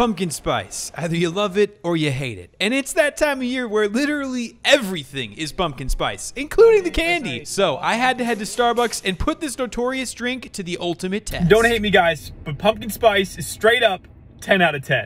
Pumpkin spice. Either you love it or you hate it. And it's that time of year where literally everything is pumpkin spice, including the candy. So I had to head to Starbucks and put this notorious drink to the ultimate test. Don't hate me, guys, but pumpkin spice is straight up 10 out of 10.